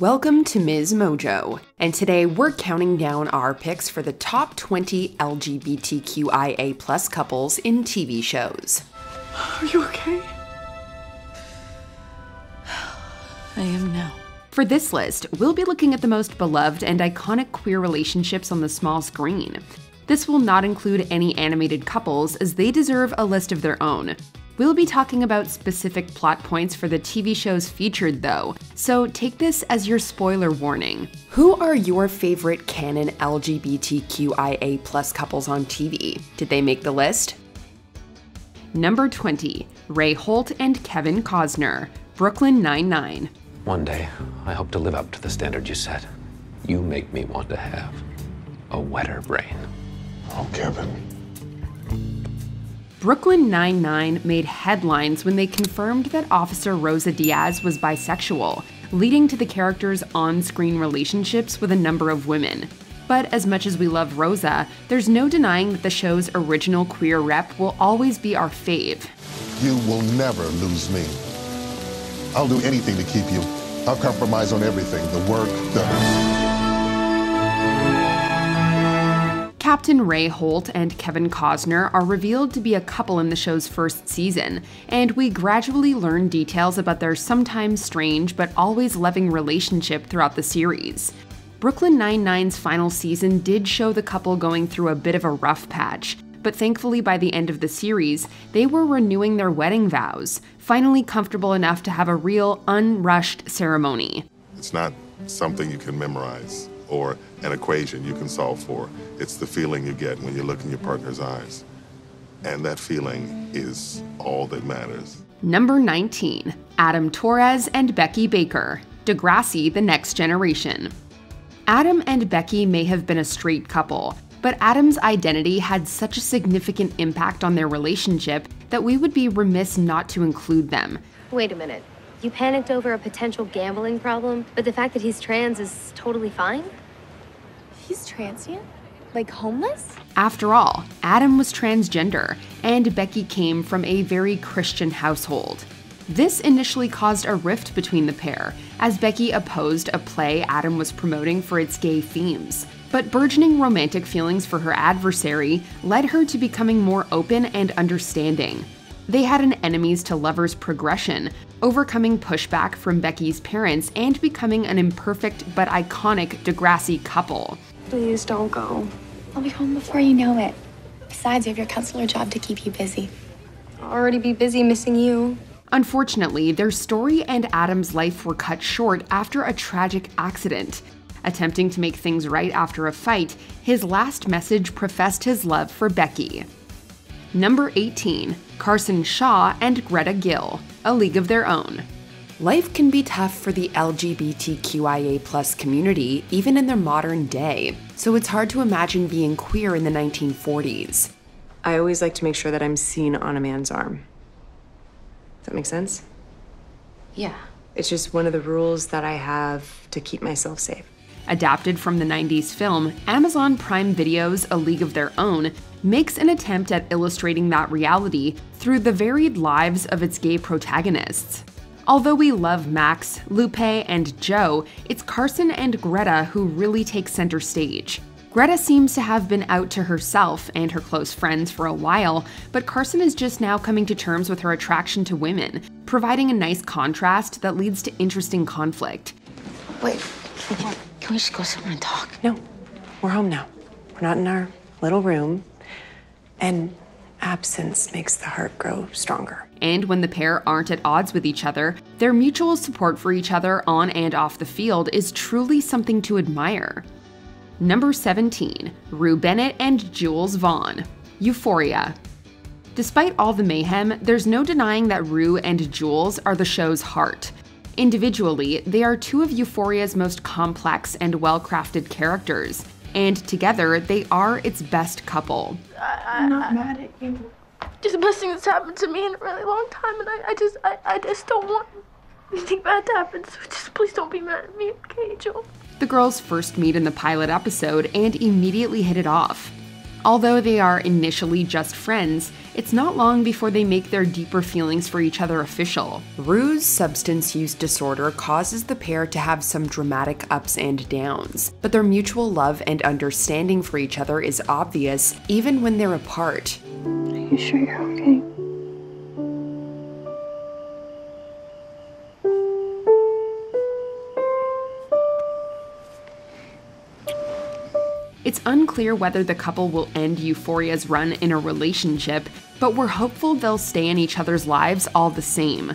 Welcome to Ms. Mojo, and today we're counting down our picks for the top 20 LGBTQIA plus couples in TV shows. Are you okay? I am now. For this list, we'll be looking at the most beloved and iconic queer relationships on the small screen. This will not include any animated couples, as they deserve a list of their own. We'll be talking about specific plot points for the TV shows featured, though, so take this as your spoiler warning. Who are your favorite canon LGBTQIA plus couples on TV? Did they make the list? Number 20, Ray Holt and Kevin Cozner, Brooklyn Nine-Nine. One day, I hope to live up to the standard you set. You make me want to have a wetter brain. Oh, Kevin. Brooklyn Nine-Nine made headlines when they confirmed that Officer Rosa Diaz was bisexual, leading to the character's on-screen relationships with a number of women. But as much as we love Rosa, there's no denying that the show's original queer rep will always be our fave. You will never lose me. I'll do anything to keep you. I'll compromise on everything the work, the. Captain Ray Holt and Kevin Cozner are revealed to be a couple in the show's first season, and we gradually learn details about their sometimes strange but always loving relationship throughout the series. Brooklyn Nine-Nine's final season did show the couple going through a bit of a rough patch, but thankfully by the end of the series, they were renewing their wedding vows, finally comfortable enough to have a real, unrushed ceremony. It's not something you can memorize or an equation you can solve for. It's the feeling you get when you look in your partner's eyes. And that feeling is all that matters. Number 19 Adam Torres and Becky Baker, Degrassi The Next Generation. Adam and Becky may have been a straight couple, but Adam's identity had such a significant impact on their relationship that we would be remiss not to include them. Wait a minute. You panicked over a potential gambling problem, but the fact that he's trans is totally fine? He's transient? Like homeless? After all, Adam was transgender, and Becky came from a very Christian household. This initially caused a rift between the pair, as Becky opposed a play Adam was promoting for its gay themes. But burgeoning romantic feelings for her adversary led her to becoming more open and understanding. They had an enemies to lovers progression, overcoming pushback from Becky's parents and becoming an imperfect but iconic Degrassi couple. Please don't go. I'll be home before you know it. Besides, you have your counselor job to keep you busy. I'll already be busy missing you. Unfortunately, their story and Adam's life were cut short after a tragic accident. Attempting to make things right after a fight, his last message professed his love for Becky. Number 18 Carson Shaw and Greta Gill, A League of Their Own. Life can be tough for the LGBTQIA plus community, even in their modern day, so it's hard to imagine being queer in the 1940s. I always like to make sure that I'm seen on a man's arm. Does that make sense? Yeah. It's just one of the rules that I have to keep myself safe. Adapted from the 90s film, Amazon Prime Video's A League of Their Own makes an attempt at illustrating that reality through the varied lives of its gay protagonists. Although we love Max, Lupe, and Jo, it's Carson and Greta who really take center stage. Greta seems to have been out to herself and her close friends for a while, but Carson is just now coming to terms with her attraction to women, providing a nice contrast that leads to interesting conflict. Wait, can we just go somewhere and talk? No, we're home now. We're not in our little room. And absence makes the heart grow stronger. And when the pair aren't at odds with each other, their mutual support for each other on and off the field is truly something to admire. Number 17 Rue Bennett and Jules Vaughn, Euphoria. Despite all the mayhem, there's no denying that Rue and Jules are the show's heart. Individually, they are two of Euphoria's most complex and well crafted characters, and together they are its best couple. I'm not mad at you. Just the best thing that's happened to me in a really long time, and I, I just, I, I just don't want anything bad to happen. So just please don't be mad at me, okay, Joel? The girls first meet in the pilot episode and immediately hit it off. Although they are initially just friends, it's not long before they make their deeper feelings for each other official. Rue's substance use disorder causes the pair to have some dramatic ups and downs, but their mutual love and understanding for each other is obvious even when they're apart. Are you sure you're okay? It's unclear whether the couple will end Euphoria's run in a relationship, but we're hopeful they'll stay in each other's lives all the same.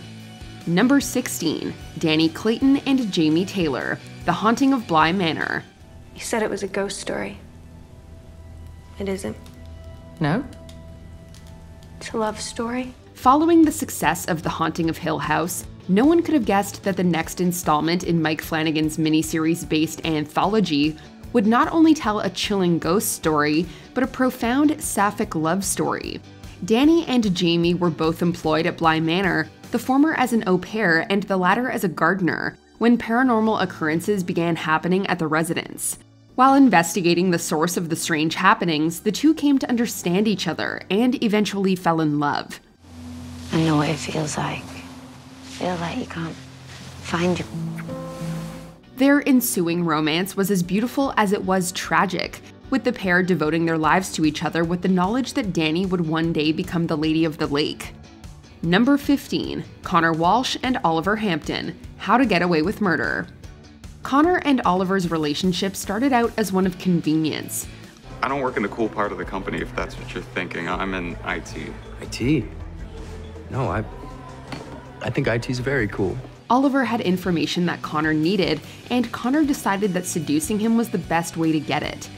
Number 16 Dani Clayton and Jamie Taylor, The Haunting of Bly Manor. You said it was a ghost story. It isn't. No? A love story. Following the success of The Haunting of Hill House, no one could have guessed that the next installment in Mike Flanagan's miniseries based anthology would not only tell a chilling ghost story, but a profound sapphic love story. Dani and Jamie were both employed at Bly Manor, the former as an au pair and the latter as a gardener, when paranormal occurrences began happening at the residence. While investigating the source of the strange happenings, the two came to understand each other and eventually fell in love. I know what it feels like. Feel like you can't find you. Their ensuing romance was as beautiful as it was tragic, with the pair devoting their lives to each other with the knowledge that Dani would one day become the Lady of the Lake. Number 15 Connor Walsh and Oliver Hampton How to Get Away with Murder. Connor and Oliver's relationship started out as one of convenience. I don't work in the cool part of the company, if that's what you're thinking. I'm in IT. IT? No, I. I think IT's very cool. Oliver had information that Connor needed, and Connor decided that seducing him was the best way to get it.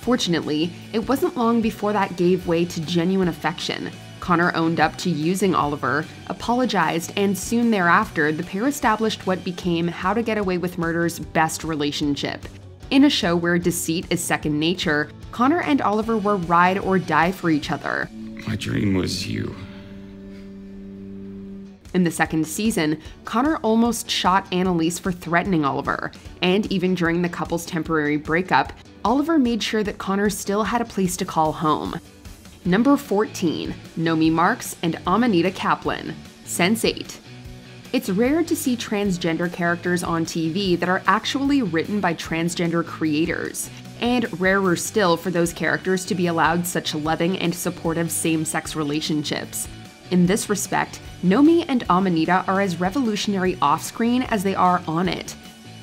Fortunately, it wasn't long before that gave way to genuine affection. Connor owned up to using Oliver, apologized, and soon thereafter, the pair established what became How to Get Away with Murder's best relationship. In a show where deceit is second nature, Connor and Oliver were ride or die for each other. My dream was you. In the second season, Connor almost shot Annalise for threatening Oliver, and even during the couple's temporary breakup, Oliver made sure that Connor still had a place to call home. Number 14 Nomi Marks and Amanita Caplan, Sense8. It's rare to see transgender characters on TV that are actually written by transgender creators, and rarer still for those characters to be allowed such loving and supportive same sex relationships. In this respect, Nomi and Amanita are as revolutionary off screen as they are on it.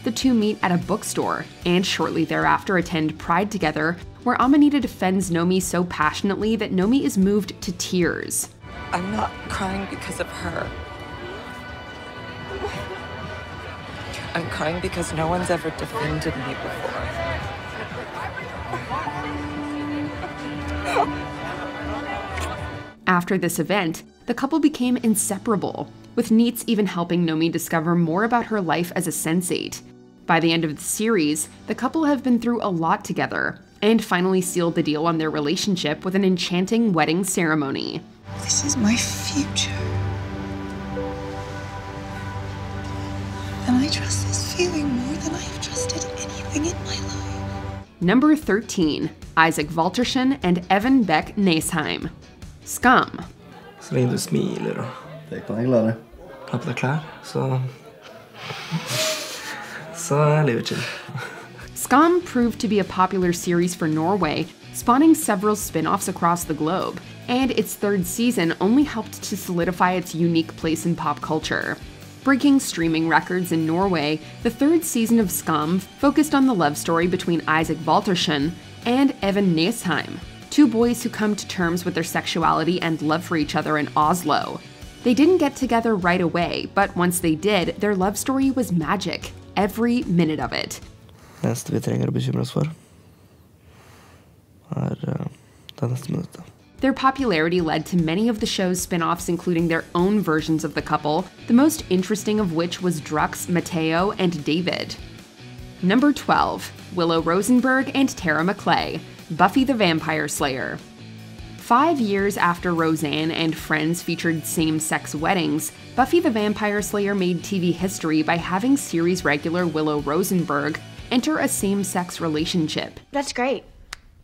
The two meet at a bookstore, and shortly thereafter attend Pride together, where Amanita defends Nomi so passionately that Nomi is moved to tears. I'm not crying because of her. I'm crying because no one's ever defended me before. After this event, the couple became inseparable, with Neets even helping Nomi discover more about her life as a sensate. By the end of the series, the couple have been through a lot together, and finally sealed the deal on their relationship with an enchanting wedding ceremony. This is my future. And I trust this feeling more than I have trusted anything in my life. Number 13 Isaac Valtersen and Evan Bech Næsheim. Skam. Så länge du smiler och Det kan jag glad har på deg så Så er livet chill. Skam proved to be a popular series for Norway, spawning several spin offs across the globe, and its third season only helped to solidify its unique place in pop culture. Breaking streaming records in Norway, the third season of Skam focused on the love story between Isaac Valtersen and Evan Næsheim, two boys who come to terms with their sexuality and love for each other in Oslo. They didn't get together right away, but once they did, their love story was magic, every minute of it. Neste vi trenger å bekymre oss for, er uh, det neste minuttet. Their popularity led to many of the show's spin offs, including their own versions of the couple, the most interesting of which was Druck's, Matteo, and David. Number 12 Willow Rosenberg and Tara McClay, Buffy the Vampire Slayer. Five years after Roseanne and Friends featured same sex weddings, Buffy the Vampire Slayer made TV history by having series regular Willow Rosenberg enter a same sex relationship. That's great.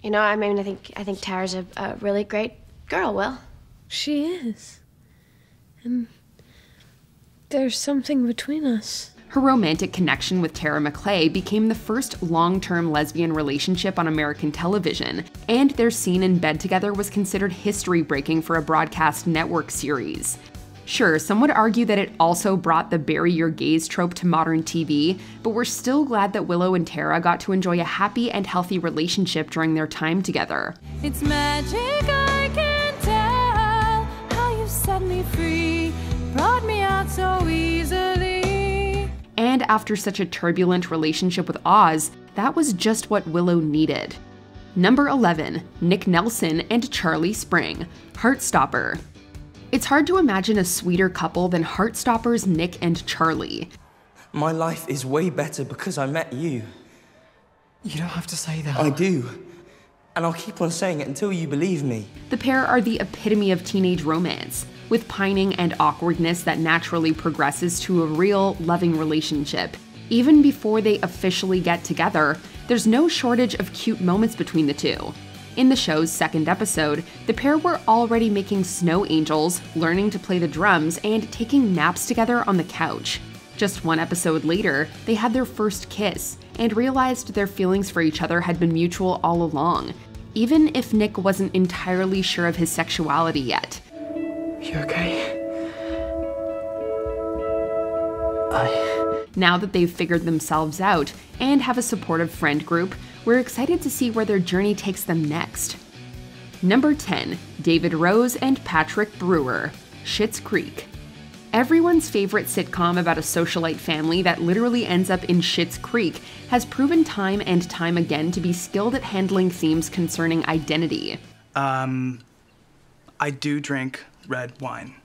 You know, I mean, I think I think Tara's a, a really great girl. Will. She is. And there's something between us. Her romantic connection with Tara McClay became the first long term lesbian relationship on American television, and their scene in bed together was considered history breaking for a broadcast network series. Sure, some would argue that it also brought the bury your gays trope to modern TV, but we're still glad that Willow and Tara got to enjoy a happy and healthy relationship during their time together. It's magic, I can tell how you set me free, brought me out so easily. And after such a turbulent relationship with Oz, that was just what Willow needed. Number 11, Nick Nelson and Charlie Spring, Heartstopper. It's hard to imagine a sweeter couple than Heartstopper's Nick and Charlie. My life is way better because I met you. You don't have to say that. I do. And I'll keep on saying it until you believe me. The pair are the epitome of teenage romance, with pining and awkwardness that naturally progresses to a real, loving relationship. Even before they officially get together, there's no shortage of cute moments between the two. In the show's second episode, the pair were already making snow angels, learning to play the drums, and taking naps together on the couch. Just one episode later, they had their first kiss and realized their feelings for each other had been mutual all along, even if Nick wasn't entirely sure of his sexuality yet. You okay? I. Now that they've figured themselves out and have a supportive friend group, we're excited to see where their journey takes them next. Number 10 David Rose and Patrick Brewer, Schitt's Creek. Everyone's favorite sitcom about a socialite family that literally ends up in Schitt's Creek has proven time and time again to be skilled at handling themes concerning identity. Um, I do drink red wine,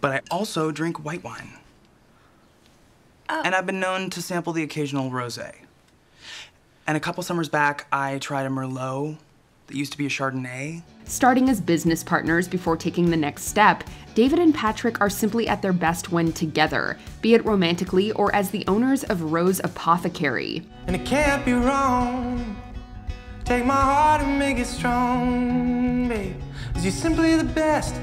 but I also drink white wine. And I've been known to sample the occasional rosé. And a couple summers back, I tried a Merlot that used to be a Chardonnay. Starting as business partners before taking the next step, David and Patrick are simply at their best when together, be it romantically or as the owners of Rose Apothecary. And it can't be wrong. Take my heart and make it strong, babe. Cause you're simply the best.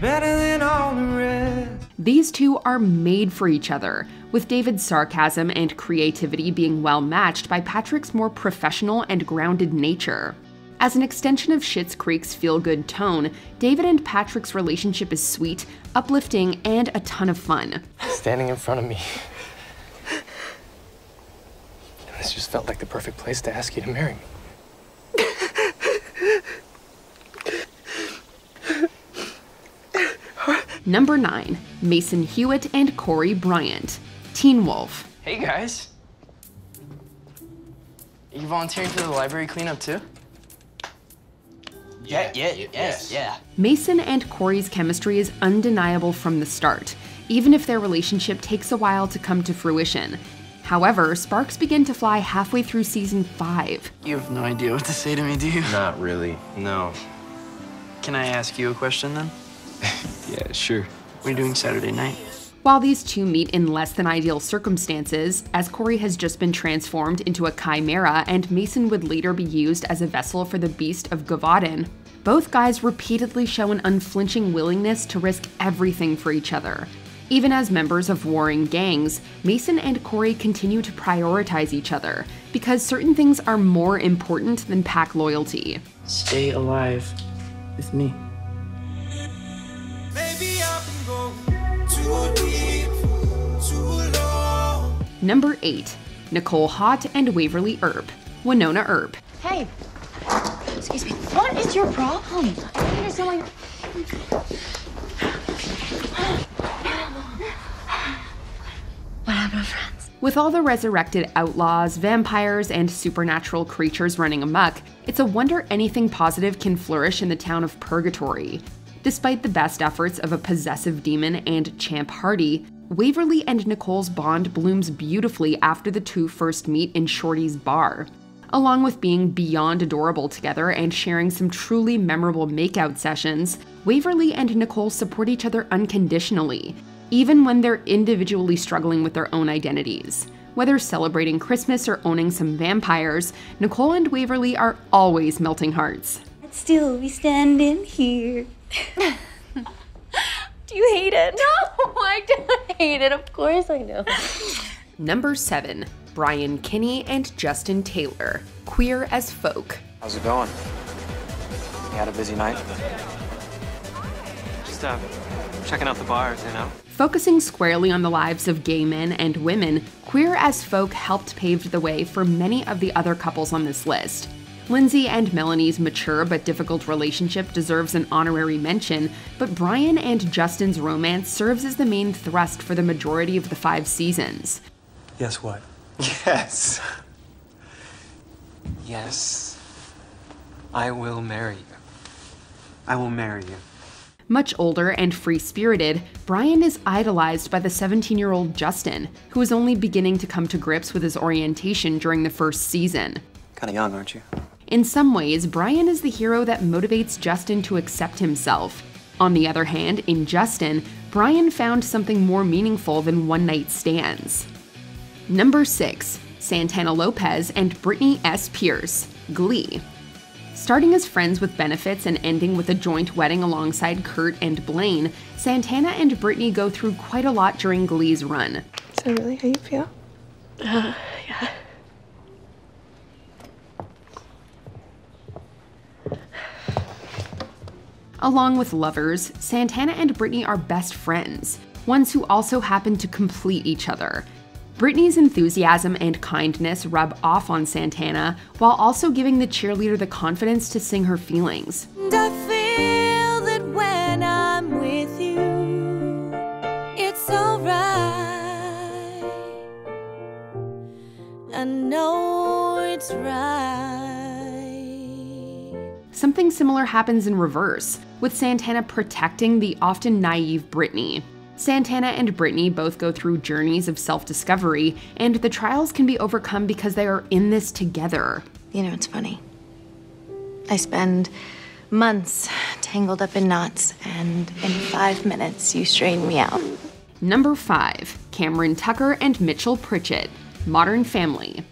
Better than all the rest. These two are made for each other, with David's sarcasm and creativity being well matched by Patrick's more professional and grounded nature. As an extension of Schitt's Creek's feel good tone, David and Patrick's relationship is sweet, uplifting, and a ton of fun. Standing in front of me. This just felt like the perfect place to ask you to marry me. Number 9 Mason Hewitt and Corey Bryant, Teen Wolf. Hey guys. Are You volunteering for the library cleanup too? Yeah, yeah, yeah yes, yeah. Mason and Corey's chemistry is undeniable from the start, even if their relationship takes a while to come to fruition. However, sparks begin to fly halfway through season 5. You have no idea what to say to me, do you? Not really, no. Can I ask you a question then? yeah, sure. What are you doing Saturday night? While these two meet in less than ideal circumstances, as Corey has just been transformed into a chimera and Mason would later be used as a vessel for the beast of Gévaudan, both guys repeatedly show an unflinching willingness to risk everything for each other. Even as members of warring gangs, Mason and Corey continue to prioritize each other because certain things are more important than pack loyalty. Stay alive with me. Number 8. Nicole Haught and Waverly Earp, Wynonna Earp. Hey, excuse me. What is your problem? I don't understand. What happened to friends? With all the resurrected outlaws, vampires, and supernatural creatures running amok, it's a wonder anything positive can flourish in the town of Purgatory. Despite the best efforts of a possessive demon and Champ Hardy, Waverly and Nicole's bond blooms beautifully after the two first meet in Shorty's bar. Along with being beyond adorable together and sharing some truly memorable makeout sessions, Waverly and Nicole support each other unconditionally, even when they're individually struggling with their own identities. Whether celebrating Christmas or owning some vampires, Nicole and Waverly are always melting hearts. But still, we standing here. Do you hate it? No, I don't hate it. Of course I know. Number 7. Brian Kinney and Justin Taylor, Queer as Folk. How's it going? You had a busy night? Just uh, checking out the bars, you know? Focusing squarely on the lives of gay men and women, Queer as Folk helped pave the way for many of the other couples on this list. Lindsay and Melanie's mature but difficult relationship deserves an honorary mention, but Brian and Justin's romance serves as the main thrust for the majority of the five seasons. Yes, what? Yes. Yes. I will marry you. I will marry you. Much older and free spirited, Brian is idolized by the 17 year old Justin, who is only beginning to come to grips with his orientation during the first season. Kinda young, aren't you? In some ways, Brian is the hero that motivates Justin to accept himself. On the other hand, in Justin, Brian found something more meaningful than one night stands. Number 6. Santana Lopez and Brittany S. Pierce, Glee. Starting as friends with benefits and ending with a joint wedding alongside Kurt and Blaine, Santana and Brittany go through quite a lot during Glee's run. Is that really how you feel? Uh, yeah. Along with lovers, Santana and Brittany are best friends, ones who also happen to complete each other. Brittany's enthusiasm and kindness rub off on Santana, while also giving the cheerleader the confidence to sing her feelings. And I feel that when I'm with you, it's alright. I know it's right. Something similar happens in reverse, with Santana protecting the often naive Brittany. Santana and Brittany both go through journeys of self discovery, and the trials can be overcome because they are in this together. You know, it's funny. I spend months tangled up in knots, and in five minutes, you straighten me out. Number 5 Cameron Tucker and Mitchell Pritchett, Modern Family.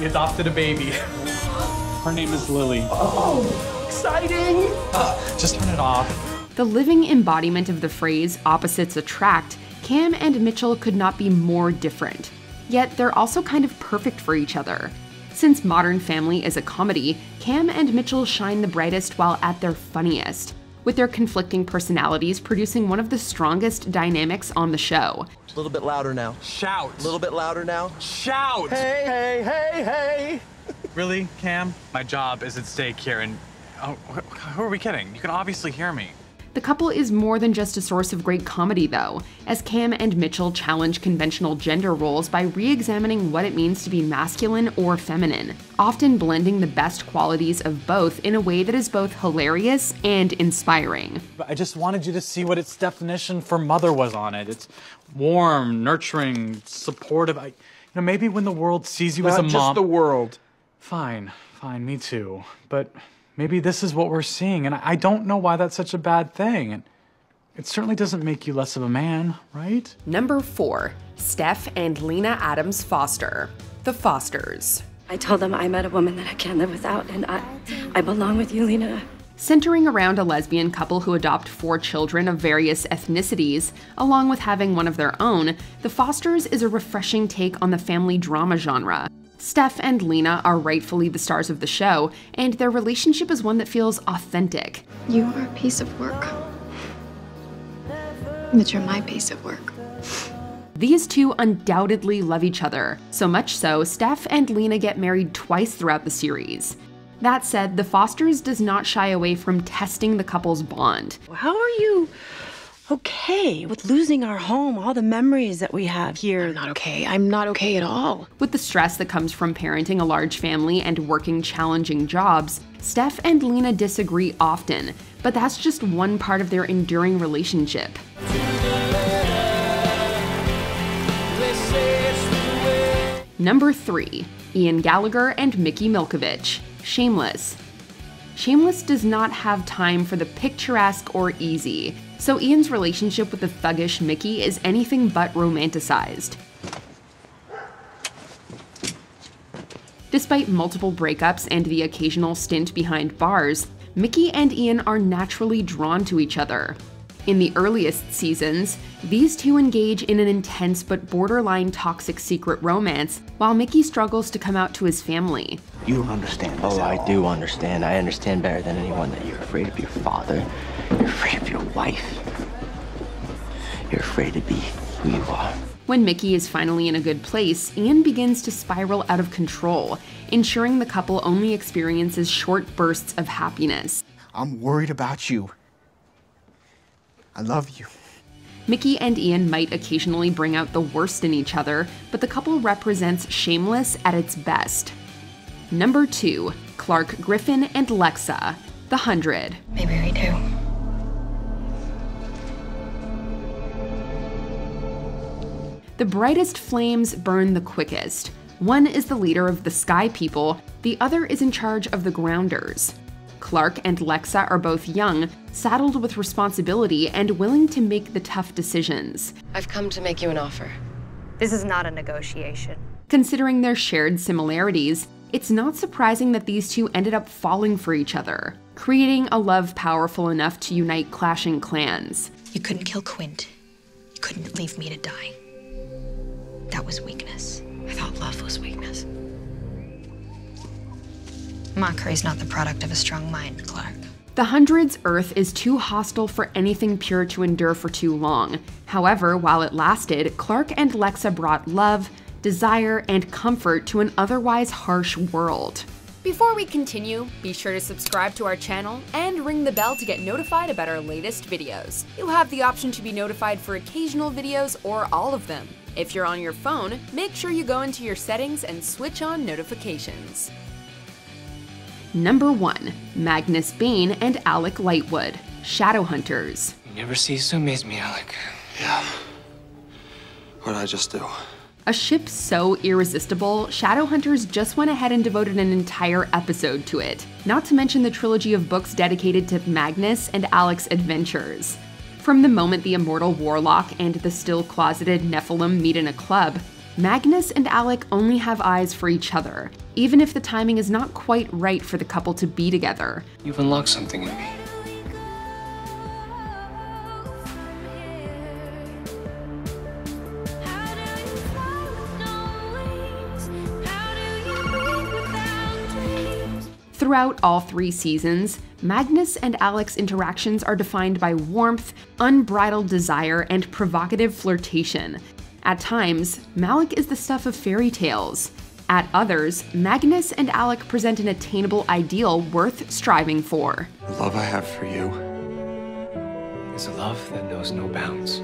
We adopted a baby. Her name is Lily. Oh, exciting! Uh, just turn it off. The living embodiment of the phrase opposites attract, Cam and Mitchell could not be more different. Yet they're also kind of perfect for each other. Since Modern Family is a comedy, Cam and Mitchell shine the brightest while at their funniest, with their conflicting personalities producing one of the strongest dynamics on the show. A little bit louder now. Shout. A little bit louder now. Shout. Hey, hey, hey, hey. Really, Cam? My job is at stake here, and oh, who are we kidding? You can obviously hear me. The couple is more than just a source of great comedy, though, as Cam and Mitchell challenge conventional gender roles by re examining what it means to be masculine or feminine, often blending the best qualities of both in a way that is both hilarious and inspiring. I just wanted you to see what its definition for mother was on it. It's warm, nurturing, supportive. I, you know, maybe when the world sees you as a Not mom. just the world. Fine, fine, me too. But maybe this is what we're seeing, and I I don't know why that's such a bad thing. And it certainly doesn't make you less of a man, right? Number 4 Steph and Lena Adams Foster, The Fosters. I told them I met a woman that I can't live without, and I, I belong with you, Lena. Centering around a lesbian couple who adopt four children of various ethnicities, along with having one of their own, The Fosters is a refreshing take on the family drama genre. Steph and Lena are rightfully the stars of the show, and their relationship is one that feels authentic. You are a piece of work. But you're my piece of work. These two undoubtedly love each other, so much so, Steph and Lena get married twice throughout the series. That said, The Fosters does not shy away from testing the couple's bond. How are you okay with losing our home, all the memories that we have here? I'm not okay. I'm not okay at all. With the stress that comes from parenting a large family and working challenging jobs, Steph and Lena disagree often, but that's just one part of their enduring relationship. Number 3 Ian Gallagher and Mickey Milkovich, Shameless. Shameless does not have time for the picturesque or easy, so Ian's relationship with the thuggish Mickey is anything but romanticized. Despite multiple breakups and the occasional stint behind bars, Mickey and Ian are naturally drawn to each other. In the earliest seasons, these two engage in an intense but borderline toxic secret romance, while Mickey struggles to come out to his family. You don't understand. Oh, I do understand. I understand better than anyone that you're afraid of your father. You're afraid of your wife. You're afraid to be who you are. When Mickey is finally in a good place, Ian begins to spiral out of control, ensuring the couple only experiences short bursts of happiness. I'm worried about you. I love you. Mickey and Ian might occasionally bring out the worst in each other, but the couple represents Shameless at its best. Number 2 Clarke Griffin and Lexa, The Hundred. Maybe we do. The brightest flames burn the quickest. One is the leader of the Sky People, the other is in charge of the Grounders. Clarke and Lexa are both young, saddled with responsibility, and willing to make the tough decisions. I've come to make you an offer. This is not a negotiation. Considering their shared similarities, it's not surprising that these two ended up falling for each other, creating a love powerful enough to unite clashing clans. You couldn't kill Quint. You couldn't leave me to die. That was weakness. I thought love was weakness. Mockery's not the product of a strong mind, Clarke. The Hundred's Earth is too hostile for anything pure to endure for too long. However, while it lasted, Clarke and Lexa brought love, desire, and comfort to an otherwise harsh world. Before we continue, be sure to subscribe to our channel and ring the bell to get notified about our latest videos. You have the option to be notified for occasional videos or all of them. If you're on your phone, make sure you go into your settings and switch on notifications. Number 1 Magnus Bane and Alec Lightwood, Shadowhunters. You never cease to amaze me, Alec. Yeah. What did I just do? A ship so irresistible, Shadowhunters just went ahead and devoted an entire episode to it, not to mention the trilogy of books dedicated to Magnus and Alec's adventures. From the moment the immortal warlock and the still closeted Nephilim meet in a club, Magnus and Alec only have eyes for each other, even if the timing is not quite right for the couple to be together. You've unlocked something in me. Throughout all three seasons, Magnus and Alec's interactions are defined by warmth, unbridled desire, and provocative flirtation. At times, Malec is the stuff of fairy tales. At others, Magnus and Alec present an attainable ideal worth striving for. The love I have for you is a love that knows no bounds.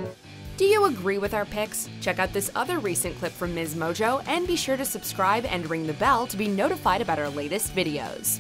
Do you agree with our picks? Check out this other recent clip from Ms. Mojo and be sure to subscribe and ring the bell to be notified about our latest videos.